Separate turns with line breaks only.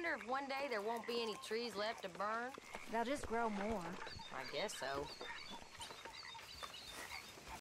wonder if one day there won't be any trees left to burn?
They'll just grow more.
I guess so.